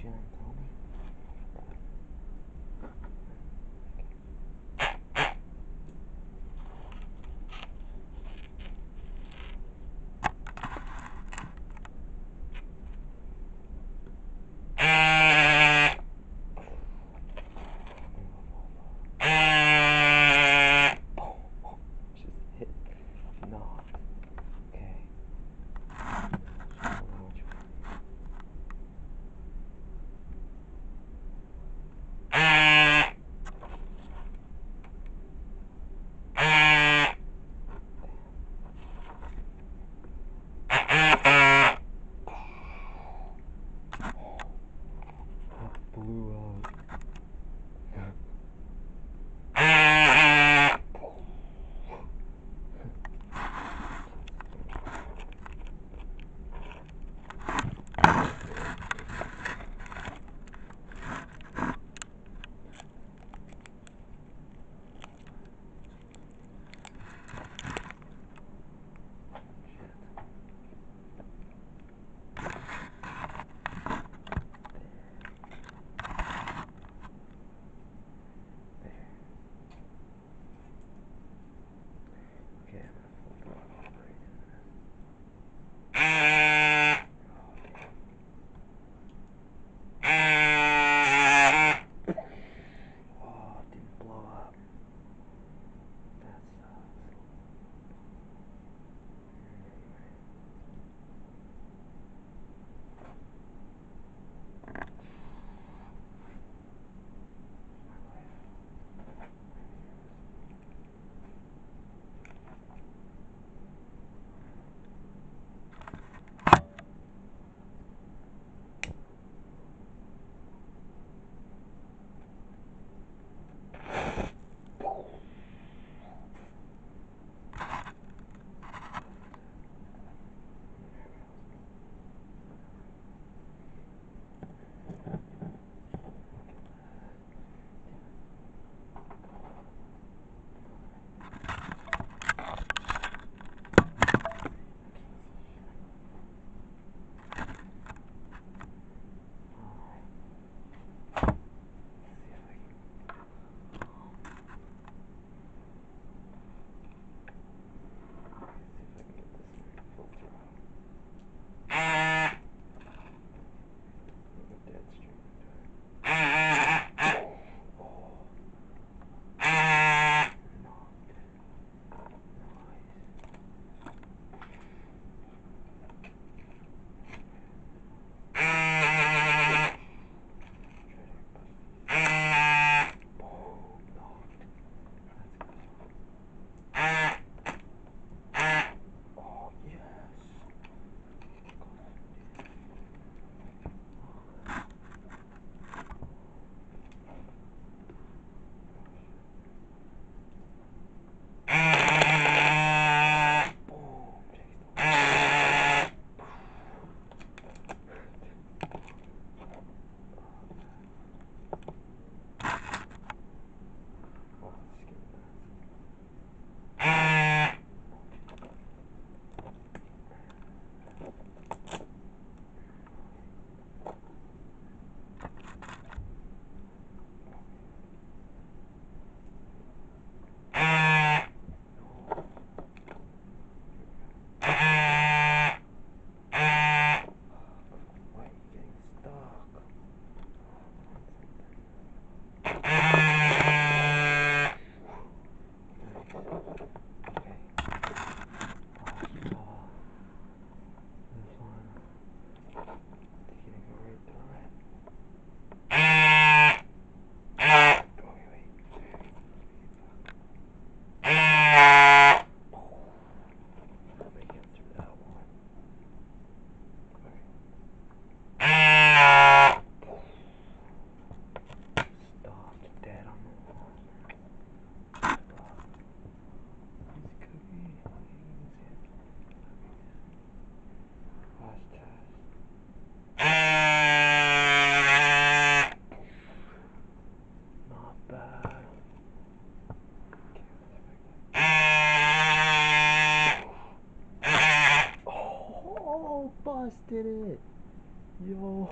Sharon told me. パーしてる。よ